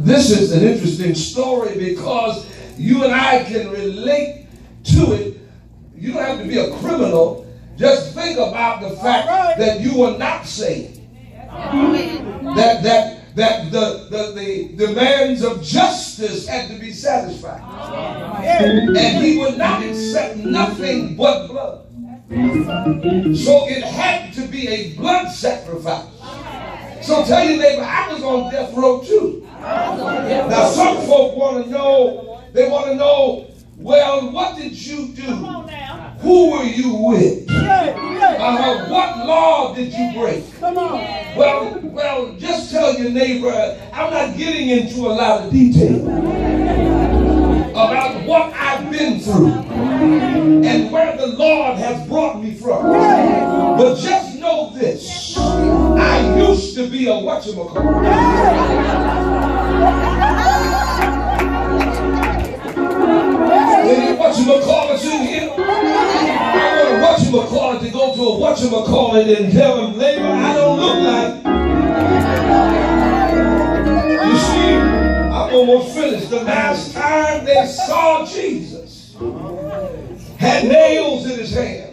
this is an interesting story because you and I can relate to it. You don't have to be a criminal. Just think about the fact right. that you were not saved. That that that the, the, the demands of justice had to be satisfied. And he would not accept nothing but blood. So it had to be a blood sacrifice. So tell your neighbor, I was on death row too. Now some folk want to know, they want to know, well, what did you do? Who were you with? Uh, what law did you break? Well, well, just tell your neighbor, I'm not getting into a lot of detail about what I've been through and where the Lord has brought me from. But just know this. I used to be a whatchamacallit. Whatchamacallit and tell him, neighbor, I don't look like. You see, I'm almost finished. The last time they saw Jesus, had nails in his hand.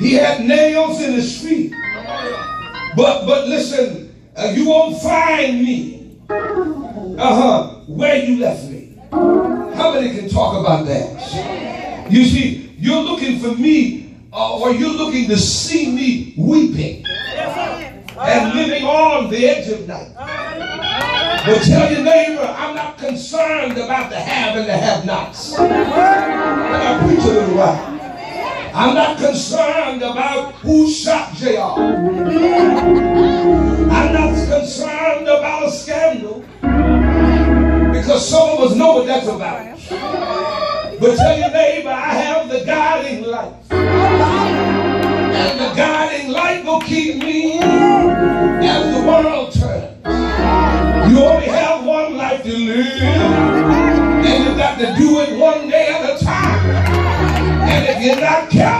He had nails in his feet. But but listen, uh, you won't find me. Uh-huh. Where you left me. How many can talk about that? You see, you're looking for me, uh, or you're looking to see me weeping and living on the edge of night. But tell your neighbor, I'm not concerned about the have and the have-nots. And I preach a little while. I'm not concerned about who shot JR. I'm not concerned about a scandal because some of us know what that's about. But tell your neighbor, I have the guiding light. And the guiding light will keep me as the world turns. You only have one life to live. And you've got to do it one day at a time. And if you're not careful,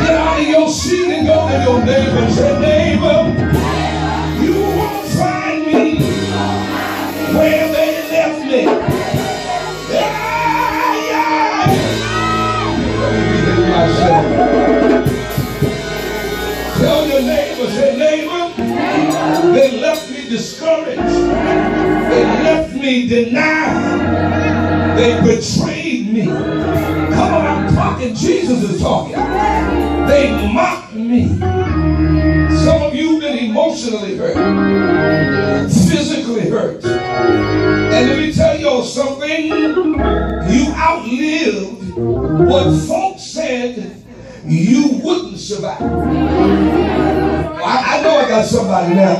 Get out of your seat and go to your neighbor and say, neighbor, you won't find me where they left me. Yeah, yeah. Tell your neighbor, say, neighbor, they left me discouraged. They left me denied. They betrayed me. Come on, I'm talking. Jesus is talking. They mocked me. Some of you been emotionally hurt, physically hurt. And let me tell you something. You outlived what folks said you wouldn't survive. I, I know I got somebody now.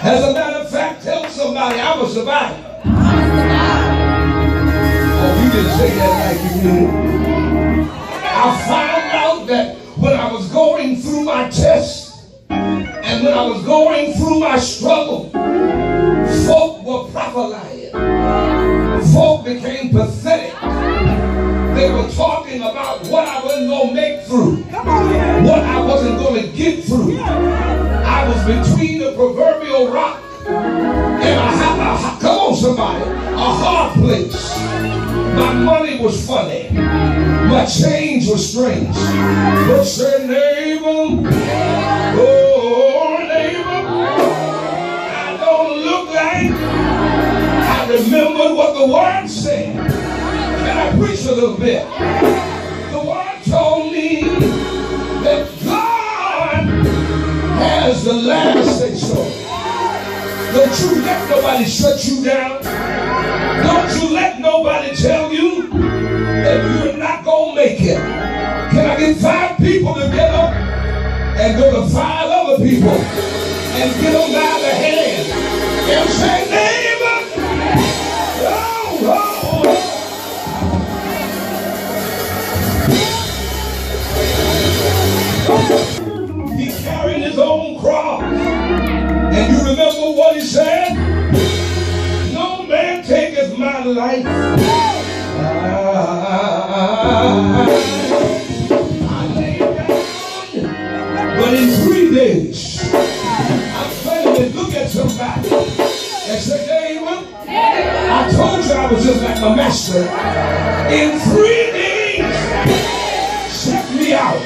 As a matter of fact, tell somebody I'm a survivor. Oh, you didn't say that like you did. I found when I was going through my test and when I was going through my struggle, folk were prophesying. Folk became pathetic. They were talking about what I wasn't going to make through, what I wasn't going to get through. I was between the proverbial rock and a, a, come on somebody, a hard place. My money was funny. My change was strange. But say neighbor, oh neighbor, I don't look like I remember what the word said. Can I preach a little bit? The word told me that God has the last say so. Don't you let nobody shut you down. Don't you let nobody tell you that to make it. Can I get five people to get up and go to five other people and get them by the hand and say, neighbor, oh, oh, oh carrying his own cross. And you remember what he said? No man taketh my life. But in three days, I finally look at somebody and say, David, I told you I was just like my master. In three days, check me out.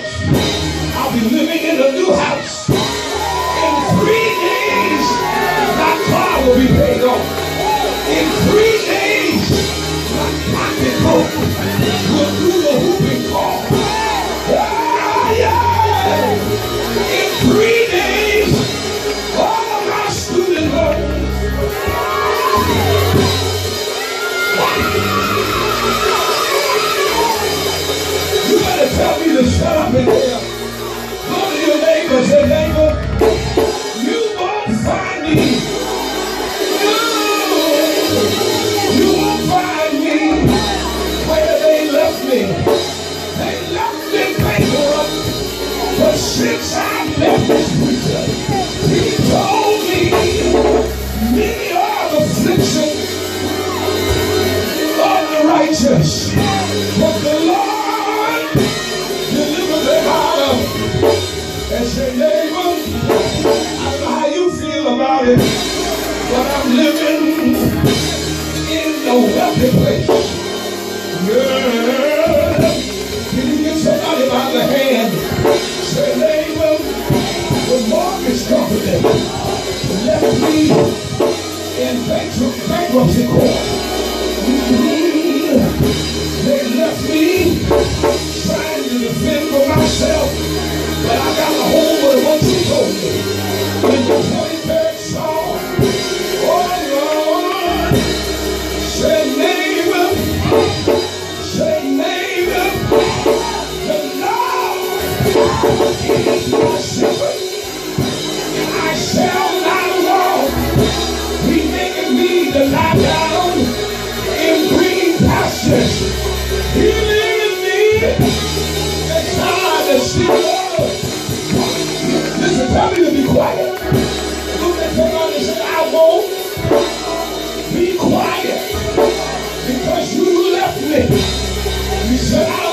I'll be living in a new house. In three days, my car will be paid off. In three since I left this preacher, he told me many afflictions of the righteous. But the Lord them out of. And say, neighbor, I know how you feel about it, mortgage company left me in bankrupt- bankruptcy court. They left me trying to defend for myself, but I got a hold of what you told me. Tell me to be quiet. Look at somebody and say, I won't be quiet because you left me. You said I